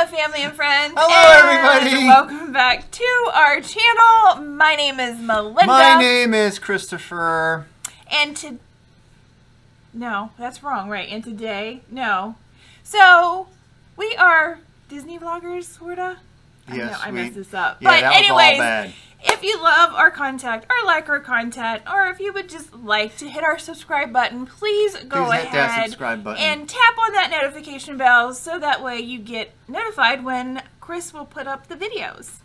Hello, family and friends. Hello, and everybody. Welcome back to our channel. My name is Melinda. My name is Christopher. And to. No, that's wrong, right? And today, no. So, we are Disney vloggers, sorta. I Yes, know I we- messed this up. Yeah, but that was all anyways. If you love our content or like our content, or if you would just like to hit our subscribe button, please go Please ahead and tap on that notification bell so that way you get notified when Chris will put up the videos.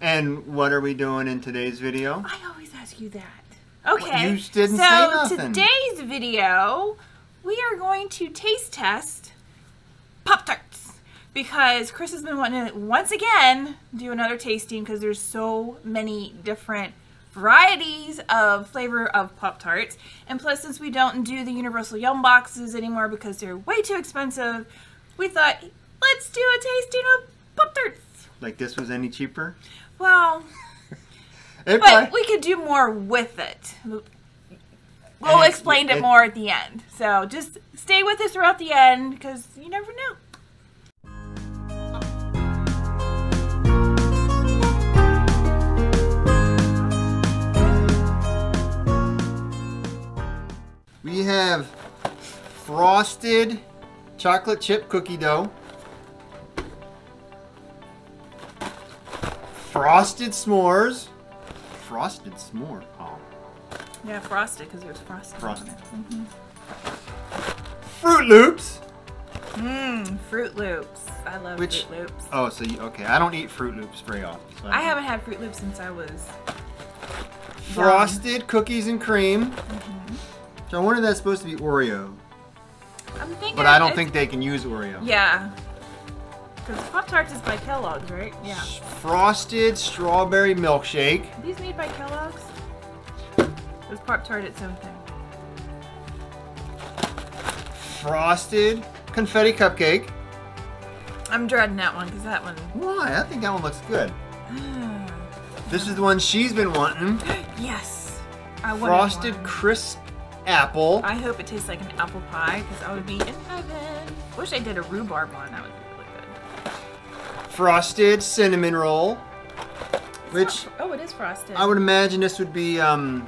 And what are we doing in today's video? I always ask you that. Okay. you didn't so say nothing. today's video, we are going to taste test Pop Tarts because Chris has been wanting to once again do another tasting because there's so many different varieties of flavor of Pop Tarts. And plus, since we don't do the Universal Yum boxes anymore because they're way too expensive, we thought let's do a tasting of Pop Tarts. Like this was any cheaper? Well, but probably- we could do more with it. We'll explain it, it- more at the end. So just stay with us throughout the end because you never know. We have frosted chocolate chip cookie dough. Frosted s'mores. Frosted s'more. Oh. Yeah, frosted because there's frosted. Frosted. Froot Loops. Mmm, Froot Loops. I love Which- Froot Loops. Oh, so you, okay. I don't eat Froot Loops very often. so I haven't had Froot Loops since I was. Frosted cookies and cream. Mm-hmm. So I wonder if that's supposed to be Oreo, I'm thinking. but I don't think they can use Oreo. Yeah. Because Pop Tarts is by Kellogg's, right? Yeah. Frosted strawberry milkshake. Are these made by Kellogg's? Is Pop Tart its own thing? Frosted confetti cupcake. I'm dreading that one because that one. Why? I think that one looks good. Mm. This is the one she's been wanting. yes. I Frosted one. crisp apple. I hope it tastes like an apple pie because I would be in heaven. Wish I did a rhubarb one. That would be really good. Frosted cinnamon roll. Which Oh, it is frosted. I would imagine this would be um,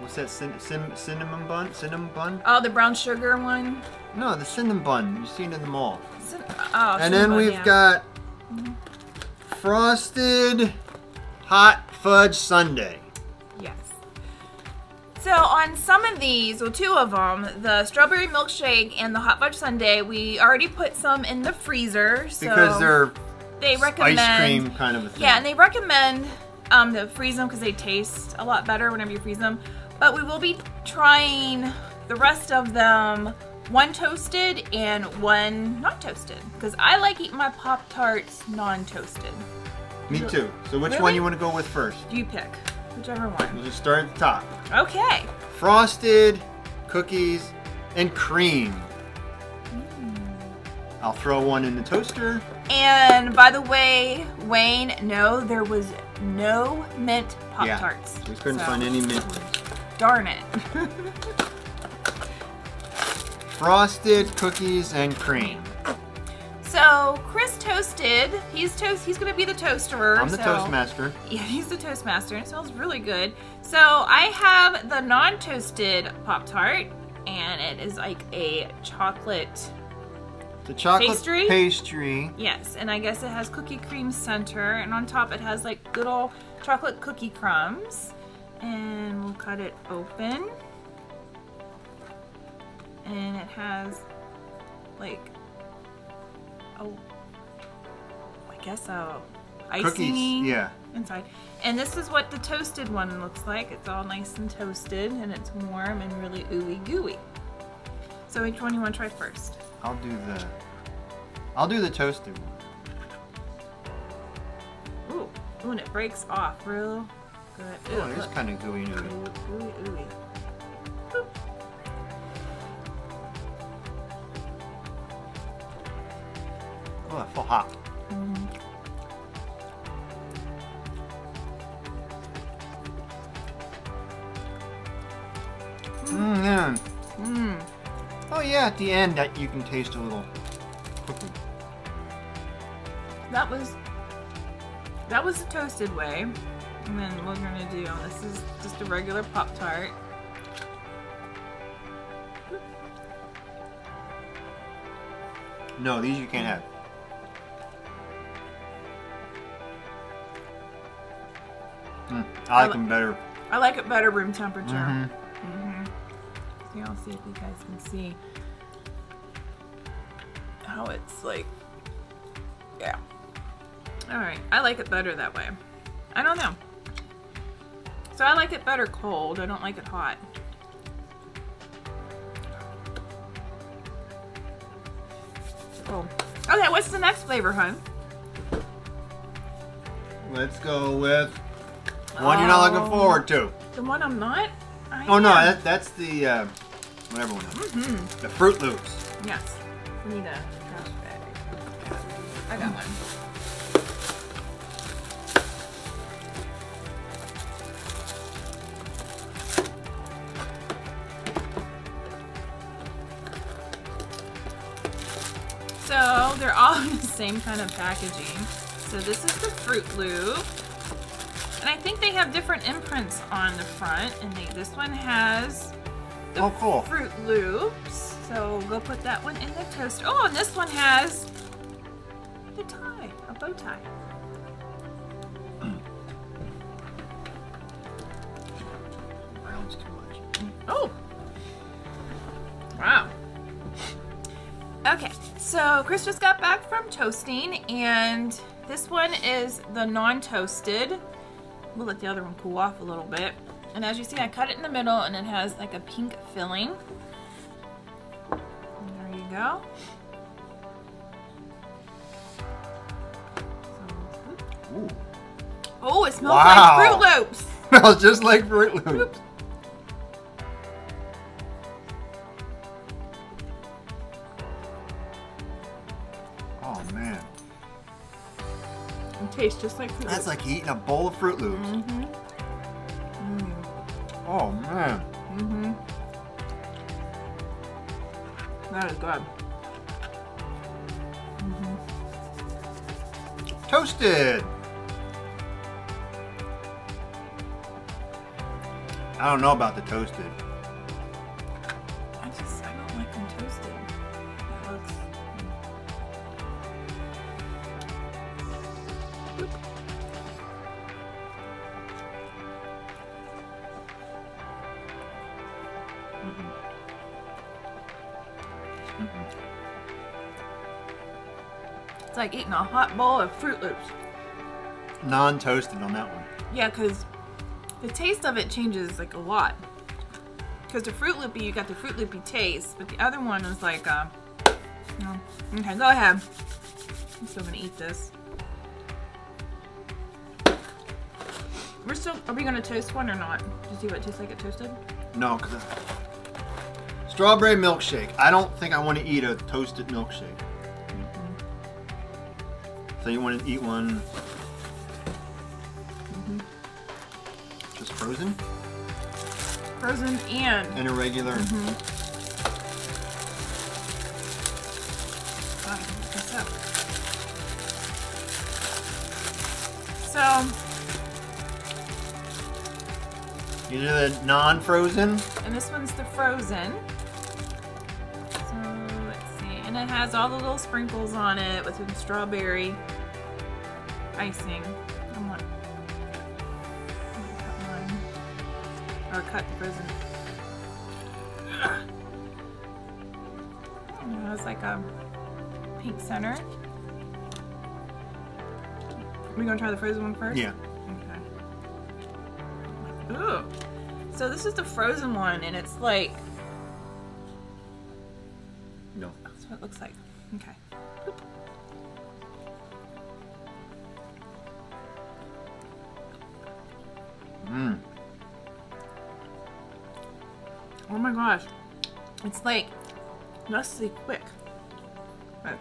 what's that? Cin- cin- cinnamon bun? Cinnamon bun? Oh, the brown sugar one. No, the cinnamon bun. You've seen it in the mall. Cin- oh, And then we've yeah. got frosted hot fudge sundae. Yes. So on some of these, well, two of them, the strawberry milkshake and the hot fudge sundae, we already put some in the freezer. So Because they're they recommend ice cream kind of a thing. Yeah, and they recommend um, to freeze them because they taste a lot better whenever you freeze them. But we will be trying the rest of them one toasted and one not toasted because I like eating my Pop Tarts non toasted. Me too. So which Really? one you want to go with first? You pick whichever one. We'll just start at the top. Okay. Frosted cookies and cream. Mm. I'll throw one in the toaster. And by the way, Wayne, no, there was no mint Pop-Tarts. Yeah, Tarts. We couldn't find any mint ones. Darn it. Frosted cookies and cream. So Chris toasted. He's toast. He's gonna be the toasterer. I'm the so- Toastmaster. Yeah, he's the toastmaster. and It smells really good. So I have the non-toasted Pop Tart, and it is like a chocolate. The chocolate Pastry? pastry. Yes, and I guess it has cookie cream center, and on top it has like little chocolate cookie crumbs. And we'll cut it open, and it has like oh, I guess uh, a icing Cookies. Yeah. inside. And this is what the toasted one looks like. It's all nice and toasted and it's warm and really ooey gooey. So which one you want to try first? I'll do the. I'll do the toasted one. Ooh, ooh, and it breaks off real good. Ooh, Oh, it is kind of gooey Oh, I hot. Mmm, yeah. Mmm. Oh yeah, at the end that you can taste a little cookie. that was that was the toasted way. And then we're gonna do this is just a regular Pop Tart. No, these you can't have. I like li- them better. I like it better room temperature. Mhm. Mm-hmm. So I'll see if you guys can see how it's like. Yeah. All right. I like it better that way. I don't know. So I like it better cold. I don't like it hot. Oh. Okay. What's the next flavor, hun? Let's go with one you're not looking forward to. The one I'm not. I Oh no, that, that's the uh, whatever one. is. Mhm. The Froot Loops. Yes. We need a trash bag. I got one. So they're all in the same kind of packaging. So this is the Froot Loop. And I think they have different imprints on the front. And they, this one has the Oh, cool. Froot Loops. So go put that one in the toaster. Oh, and this one has the tie, a bow tie. Brown's too much. Oh. Wow. Okay, so Chris just got back from toasting, and this one is the non-toasted. We'll let the other one cool off a little bit. And as you see, I cut it in the middle, and it has like a pink filling. There you go. So. Oh, it smells Wow. like Froot Loops. Smells just like Froot Loops. Oops. Tastes just like Fruit that's Loops. like eating a bowl of Froot Loops. Mm-hmm. Oh man. Mm-hmm. That is good. -hmm. Toasted. I don't know about the toasted. A hot bowl of Froot Loops. Non-toasted on that one. Yeah, because the taste of it changes like a lot. Because the Fruit Loopy, you got the Fruit Loopy taste, but the other one is like, uh, no. Okay, go ahead. I'm still gonna eat this. We're still, are we gonna toast one or not? To see what it tastes like it toasted? No, because strawberry milkshake. I don't think I want to eat a toasted milkshake. So you want to eat one? Mhm. Just frozen Frozen and, and a regular. God, I up. So, These are the non-frozen. And this one's the frozen. Has all the little sprinkles on it with some strawberry icing. I want I'm gonna cut mine. Or cut the frozen. It has like a pink center. Are we gonna try the frozen one first? Yeah. Okay. Ooh. So this is the frozen one, and it's like it looks like. Okay. Mm. Oh my gosh, it's like Nestle Quik. But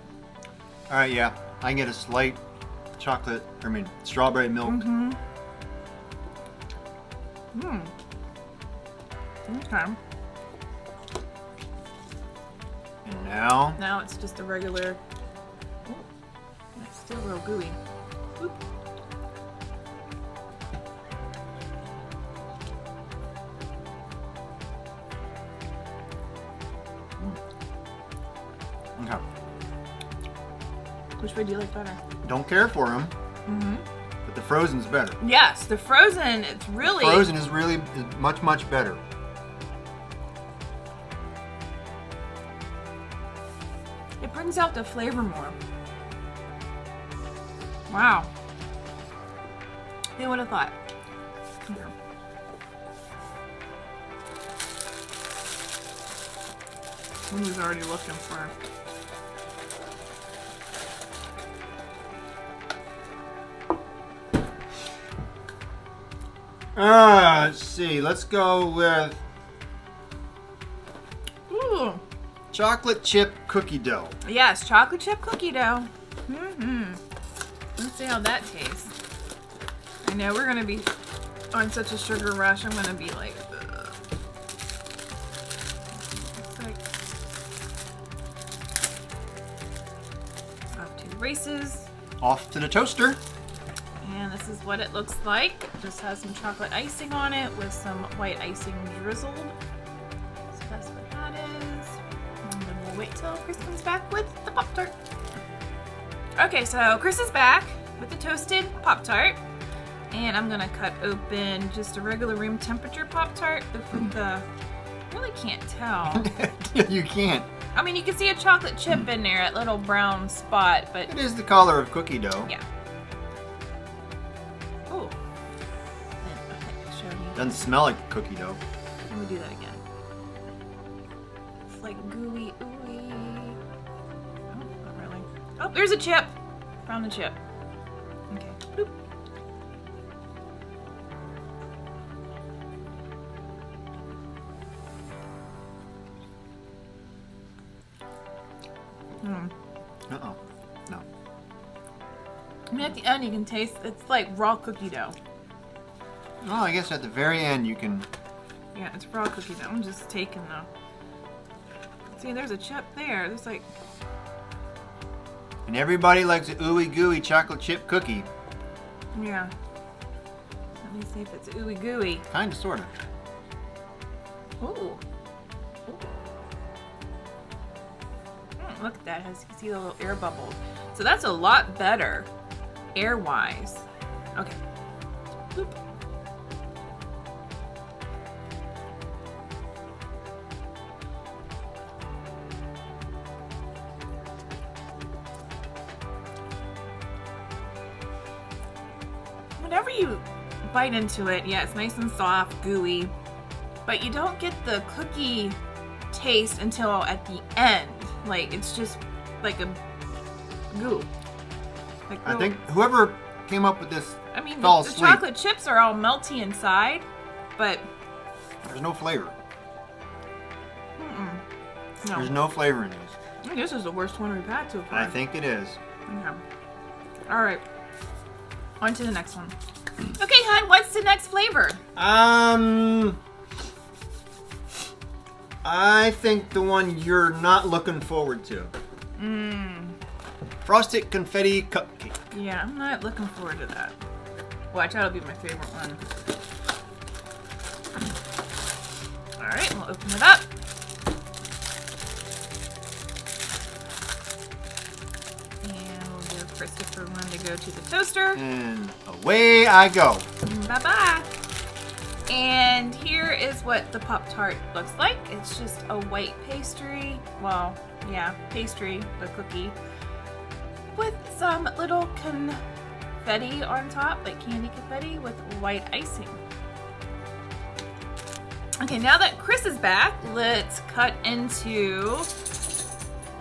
All right. Yeah. I can get a slight chocolate. I mean, strawberry milk. mm-hmm. Hmm. Okay. Now Now it's just a regular. Ooh, still real gooey. Oop. Okay. Which way do you like better? Don't care for them, Mm-hmm. but the frozen's better. Yes, the frozen. It's really Frozen is really is much much better. It brings out the flavor more. Wow. Who would have thought? Here. One was already looking for. Ah, let's see. Let's go with chocolate chip cookie dough. Yes, chocolate chip cookie dough. Mm-hmm. Let's see how that tastes. I know we're gonna be on such a sugar rush. I'm gonna be like, ugh. Looks like off to the races, Off to the toaster. and this is what it looks like. Just has some chocolate icing on it with some white icing drizzled. Then we'll wait till Chris comes back with the Pop Tart. Okay, so Chris is back with the toasted Pop Tart. And I'm gonna cut open just a regular room temperature Pop Tart. The, hmm. the really can't tell. you can't. I mean, you can see a chocolate chip hmm. in there, that little brown spot, but It is the color of cookie dough. yeah. Oh. Doesn't smell like cookie dough. Let me do that again. It's like gooey, ooey. Oh. Oh, there's a chip. Found the chip. Okay. Boop. Hmm. Uh-oh. No. I mean, at the end, you can taste it's like raw cookie dough. Well, I guess at the very end you can. Yeah, it's raw cookie dough. I'm just taking the. See, there's a chip there. There's like And everybody likes a ooey gooey chocolate chip cookie. Yeah. Let me see if it's ooey gooey. Kinda, sorta. Ooh. Mm, look at that. Has you can see the little air bubbles. So that's a lot better, air wise. Okay. Whenever you bite into it, yeah, it's nice and soft, gooey, but you don't get the cookie taste until at the end. Like it's just like a goo. Like I think whoever came up with this, I mean, the, the chocolate chips are all melty inside, but there's no flavor. mm-mm. no. There's no flavor in this. I think this is the worst one we've had so far. I think it is. Okay. All right. On to the next one. Okay, hon, what's the next flavor? Um, I think the one you're not looking forward to. Mmm. Frosted confetti cupcake. Yeah, I'm not looking forward to that. Watch, that'll be my favorite one. All right, we'll open it up. Go to the toaster. And away I go. Bye bye. And here is what the Pop Tart looks like. It's just a white pastry. Well, yeah, pastry, the cookie, with some little confetti on top, like candy confetti with white icing. Okay, now that Chris is back, let's cut into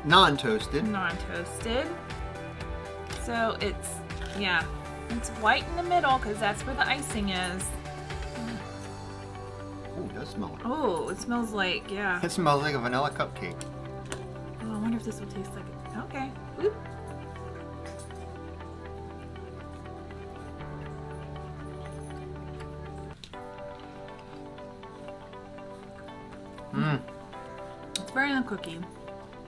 Non-toasted. non-toasted. So it's, yeah, it's white in the middle because that's where the icing is. Ooh, does smell it. Oh, it smells like, yeah. It smells like a vanilla cupcake. Oh, I wonder if this will taste like it. Okay. Oop. Mm. It's better than a cookie.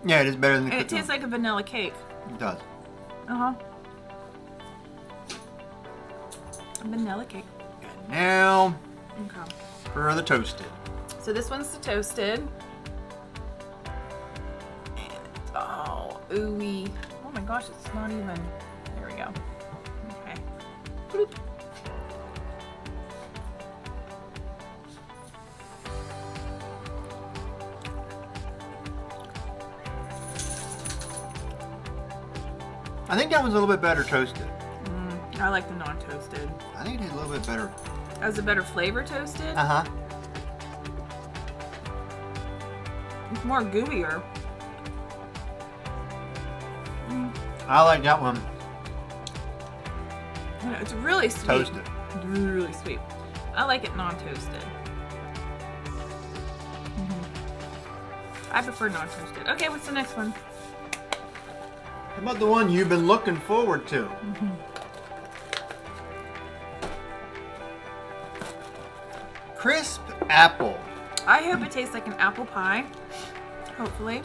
Yeah, it is better than the It cookie. tastes like a vanilla cake. It does. Uh vanilla cake. And now Okay. for the toasted. So this one's the toasted. And, oh, ooey. Oh my gosh, it's not even. There we go. Okay. Bloop. I think that one's a little bit better toasted. Mm, I like the non-toasted. I think it is a little bit better. Has a better flavor toasted. Uh huh. It's more gooier. I like that one It's really sweet. toasted. Really sweet. I like it non-toasted. Mhm. I prefer non-toasted. Okay, what's the next one? How about the one you've been looking forward to? Crisp apple. I hope it tastes like an apple pie. Hopefully.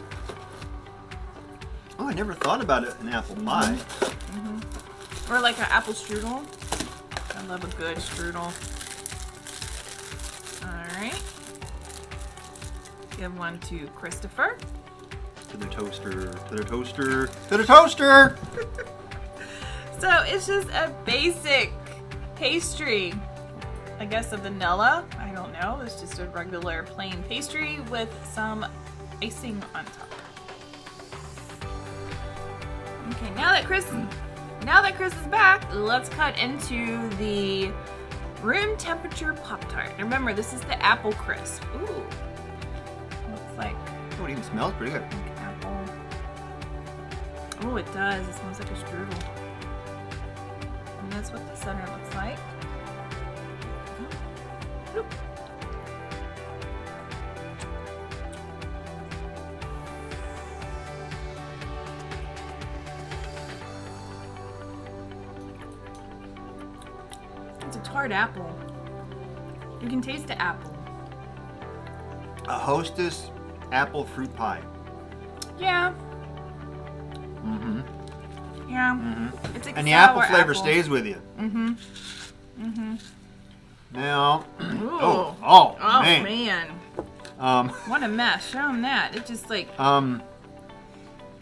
Oh, I never thought about it in apple mm-hmm. pie. Mm-hmm. Or like an apple strudel. I love a good strudel. Alright. Give one to Christopher. To the toaster. To the toaster. To the toaster. So it's just a basic pastry. I guess a vanilla. Know. It's just a regular plain pastry with some icing on top. Okay, now that Chris now that Chris is back, let's cut into the room temperature Pop Tart. Remember, this is the apple crisp. Ooh. Looks like Oh, it even smells pretty good. like apple. Oh, it does. It smells like a strudel. And that's what the center looks like. Tart apple. You can taste the apple. A hostess apple fruit pie. Yeah, Mm-hmm. yeah. Mm-hmm. It's like And the apple flavor apple. stays with you. Mm-hmm. Mm-hmm. Now, oh, oh, Oh man. man. Um, What a mess. Show them that. It just like, um,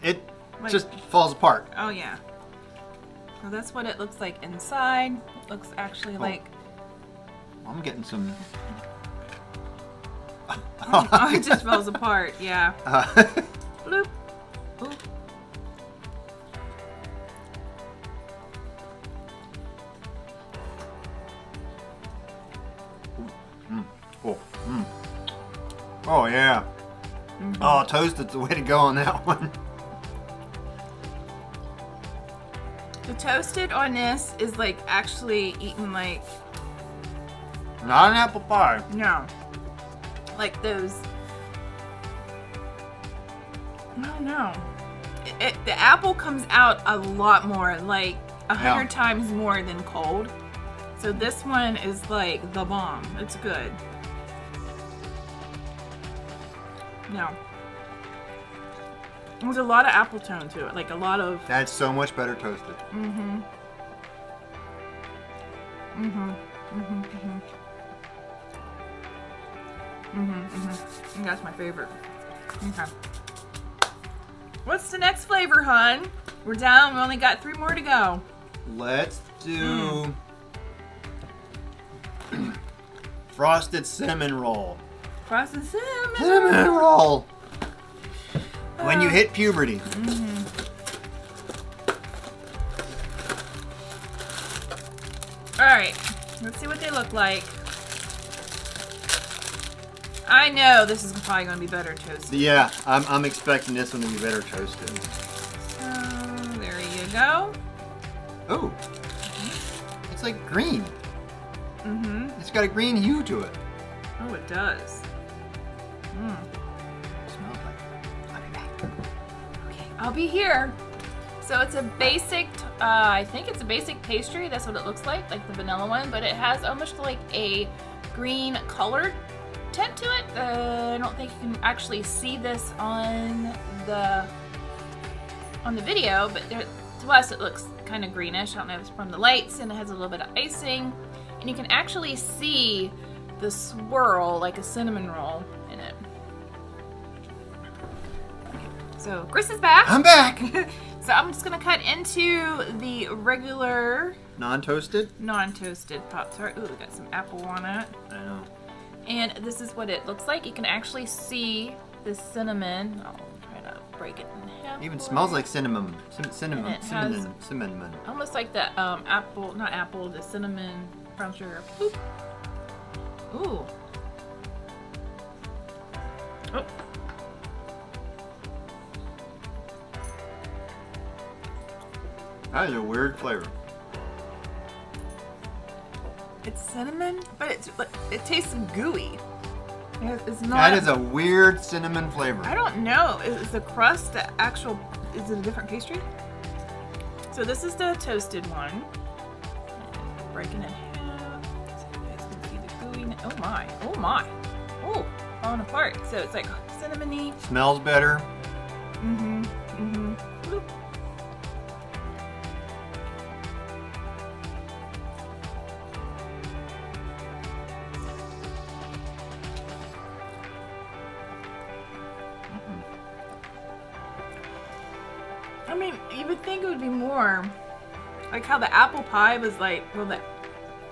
it Like- just falls apart. oh yeah. So that's what it looks like inside. It looks actually like, I'm getting some. oh, it just falls apart. Yeah. Uh, Bloop. Ooh. oh, mm. oh yeah. Mm-hmm. Oh, toasted's the way to go on that one. The toasted on this is like actually eaten like, Not an apple pie. no. Like those. No, no. It, it- the apple comes out a lot more, like a hundred Yeah. times more than cold. So this one is like the bomb. It's good. No. There's a lot of apple tone to it, like a lot of. That's so much better toasted. Mm-hmm. Mm-hmm. Mm-hmm. Mm-hmm. Mm-hmm. Mm-hmm. That's my favorite. Okay. What's the next flavor, hun? We're down. We only got three more to go. Let's do Mm. frosted cinnamon roll. Frosted cinnamon. Cinnamon roll. When you Uh, hit puberty. Mhm. All right. Let's see what they look like. I know this is probably going to be better toasted. Yeah, I'm, I'm expecting this one to be better toasted. So there you go. Oh, it's like green. Mm-hmm. It's got a green hue to it. Oh, it does. Mm. smells like. I'll be back. Okay, I'll be here. So it's a basic, uh, I think it's a basic pastry. That's what it looks like, like the vanilla one, but it has almost like a green colored tint to it. Uh, I don't think you can actually see this on the on the video, but there, To us, it looks kind of greenish. I don't know if it's from the lights, and it has a little bit of icing. And you can actually see the swirl, like a cinnamon roll, in it. So Chris is back. I'm back. so I'm just gonna cut into the regular Non-toasted. non-toasted Pop Tart. Ooh, we got some apple on it. I know. And this is what it looks like. You can actually see the cinnamon. I'll try to break it in half. Even for smells like cinnamon. Cin- cinnamon. It Cinnamon. has- Cinnamon. Almost like the um, apple, not apple, the cinnamon brown sugar. Boop. Ooh. Oh. That is a weird flavor. It's cinnamon, but it's it tastes gooey. It's not. That is a weird cinnamon flavor. I don't know. Is, is the crust the actual? Is it a different pastry? So this is the toasted one. Breaking it in half. So you guys can see the gooey. Oh my! Oh my! Oh, falling apart. So it's like cinnamony. Smells better. Mm-hmm. I mean, you would think it would be more like how the apple pie was like, well, that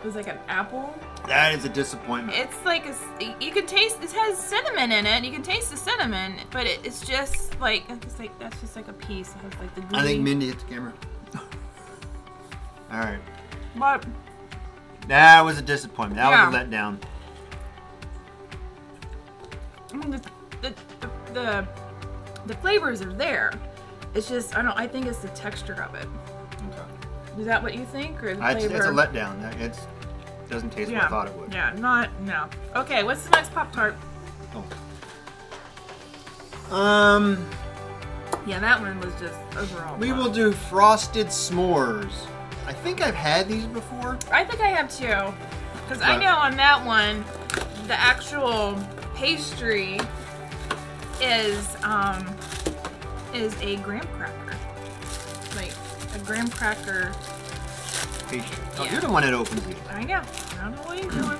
was like an apple. That is a disappointment. It's like a, you can taste. It has cinnamon in it. You can taste the cinnamon, but it, it's just like it's like that's just like a piece. It has like the. I think gooey- Mindy hit the camera. All right. But That was a disappointment. That was a letdown. I mean, the, the the the the flavors are there. It's just I don't. I think it's the texture of it. Is that what you think, or the I, it's, flavor? it's a letdown. It's doesn't taste what I thought it would. Yeah, not no. Okay, what's the next pop tart? Oh. Um, Yeah, that one was just overall. we fun. will do frosted s'mores. I think I've had these before. I think I have two. Because I know on that one, the actual pastry is um is a graham cracker. Like a graham cracker. Pastry. Oh, Yeah. you're the one that opens these. I know. I don't know what he's doing.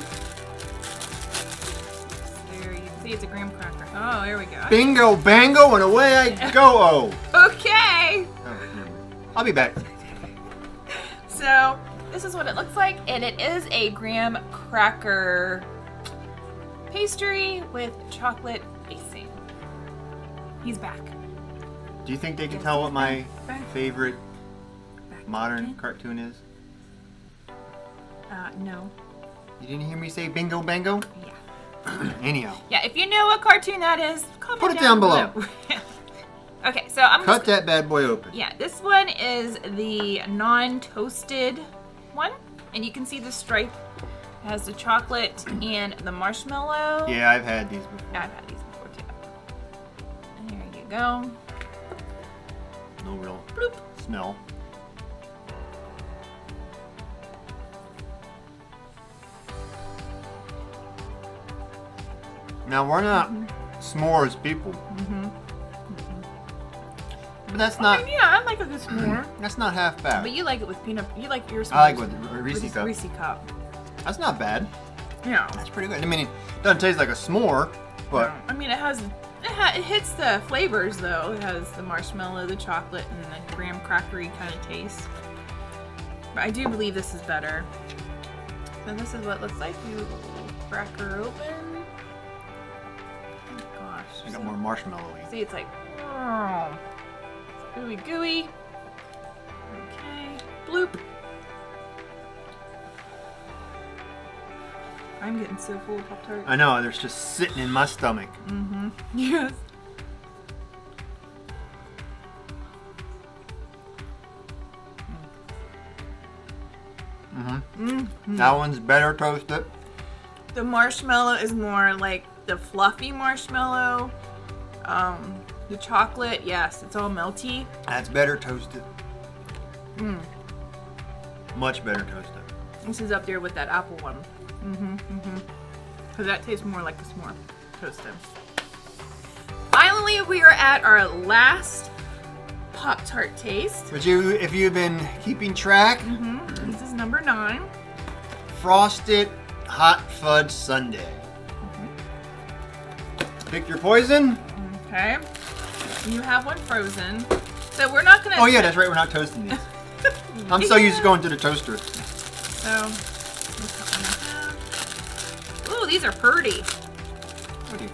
There you see it's a graham cracker. Oh, there we go. Bingo, bango, and away I go. Oh. Okay. oh. I'll be back. So this is what it looks like, and it is a graham cracker pastry with chocolate icing. He's back. Do you think they can tell what my favorite modern cartoon is? Uh, no. You didn't hear me say bingo, bango? Yeah. Anyhow, Yeah. If you know what cartoon that is, comment Put it down below. okay, so I'm cut just, that bad boy open. Yeah, this one is the non-toasted one, and you can see the stripe it has the chocolate and the marshmallow. Yeah, I've had these before. I've had these before too. And there you go. No real Bloop. smell. Now we're not mm-hmm. s'mores people. Mm-hmm. But that's I not mean, yeah, I like it with more. that's not half bad. But you like it with peanut. You like your. I like with a Reese cup. Reese cup. That's not bad. Yeah. That's pretty good. I mean, it doesn't taste like a s'more, but I mean, it has. It, ha- it hits the flavors though. It has the marshmallow, the chocolate, and the graham crackery kind of taste. But I do believe this is better. So this is what it looks like. You crack her open. Oh gosh. I got more marshmallowy. See, it's like, oh, gooey gooey. Okay, bloop. I'm getting so full of Pop Tart. I know, there's just sitting in my stomach. Mm-hmm. Yes. Mm-hmm. Mm. That one's better toasted. The marshmallow is more like the fluffy marshmallow. Um, the chocolate, yes, it's all melty. That's better toasted. Mm. Much better toasted. This is up there with that apple one. Mm-hmm, mm-hmm. Because that tastes more like a s'more toasted. Finally, we are at our last Pop Tart taste. But you, if you've been keeping track, hmm This is number nine. frosted hot fudge sundae. Pick your poison. Okay. You have one frozen. So we're not gonna. Oh yeah, that's right. We're not toasting these. I'm so used to going to the toaster. So. These are pretty. What do you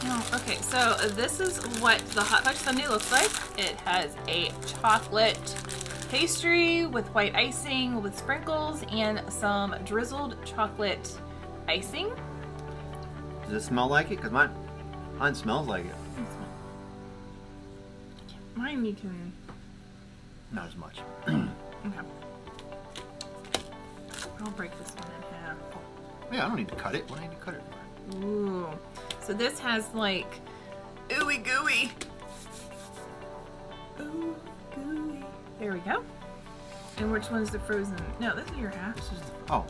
Smell- Okay, so this is what the hot fudge sundae looks like. It has a chocolate pastry with white icing with sprinkles and some drizzled chocolate icing. Does it smell like it? Cause mine, mine smells like it. Mine you can. Not as much. Okay. I'll break this one in half. Yeah, I don't need to cut it. What do I need to cut it for? Ooh. So this has like ooey gooey. Ooh gooey. There we go. And which one's the frozen? No, this is your half. This is. Oh,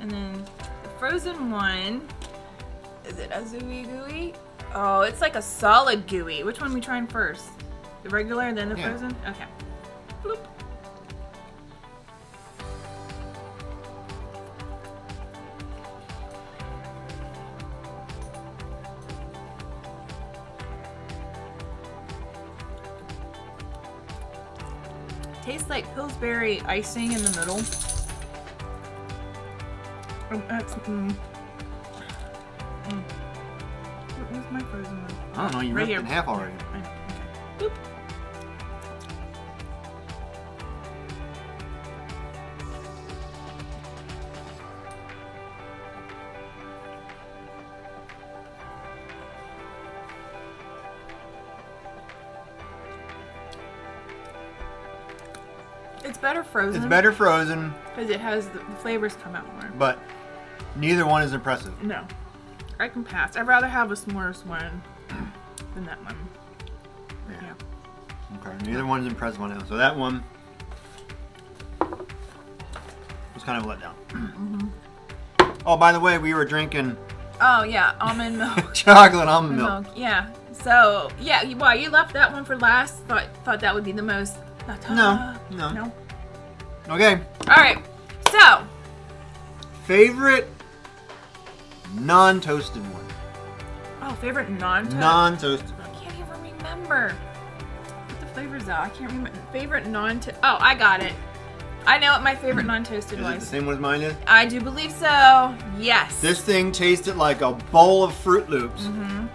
And then the frozen one. Is it a zooey gooey? Oh, it's like a solid gooey. Which one we trying first? The regular, and then the Yeah. frozen? Okay. Bloop. Like Pillsbury icing in the middle. Oh, that's, mm. Mm. Where's my frozen one? I don't know. You Right ripped it here. in half already. I know, okay. Better frozen. It's better frozen, because it has the, the flavors come out more. but neither one is impressive. No, I can pass. I'd rather have a s'mores one than that one. Yeah. Okay. Neither one is impressive on that. So that one was kind of a letdown. Mm-hmm. Oh, by the way, we were drinking Oh yeah, almond milk. chocolate almond milk. milk. Yeah. So yeah, well, you left that one for last. Thought thought that would be the most. No, no. No. Okay. All right. So Favorite non-toasted one. oh, favorite non-toasted. Non-toasted. I can't even remember what the flavors are. I can't remember favorite non. Oh, I got it. I know what my favorite non-toasted Is it the same one as mine is? I do believe so. Yes. This thing tasted like a bowl of Froot Loops. Mm-hmm.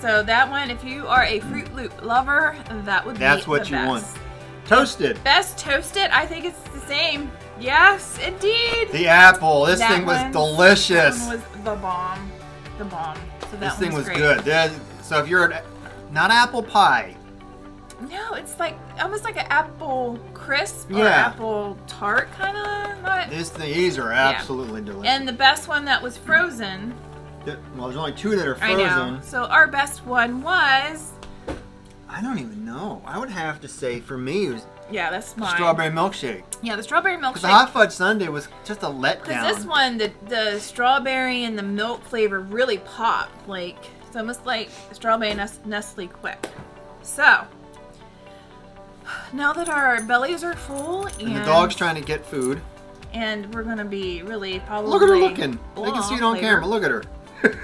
So that one, if you are a Froot Loop lover, that would That's be what the you best. want. Toasted. Best toasted, I think it's the same. Yes, indeed. The apple. This That thing was one- delicious. That one was the bomb. The bomb. So that this thing was good. So if you're an, not apple pie, No, it's like almost like an apple crisp or apple tart kind of. This thing, these are absolutely delicious. And the best one that was frozen. Well, there's only two that are frozen. I know. So our best one was. I don't even know. I would have to say for me it was Yeah, that's the mine. strawberry milkshake. Yeah, the strawberry Because the hot fudge sundae was just a letdown. Because this one, the the strawberry and the milk flavor really popped. Like it's almost like strawberry Nes- Nestle Quik. So now that our bellies are full and, and the dog's trying to get food. and we're gonna be really probably Look at her looking. They low can see it on on flavor. camera. Look at her.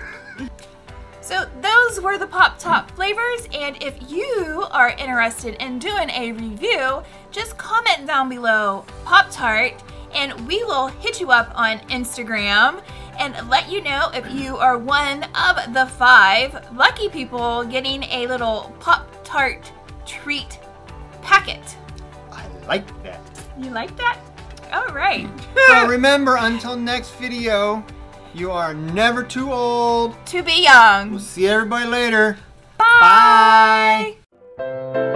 So those were the Pop Top flavors, and if you are interested in doing a review, just comment down below Pop Tart, and we will hit you up on Instagram and let you know if you are one of the five lucky people getting a little Pop Tart treat packet. I like that. You like that? All right. so remember, until next video, you are never too old to be young. We'll see everybody later. Bye. Bye.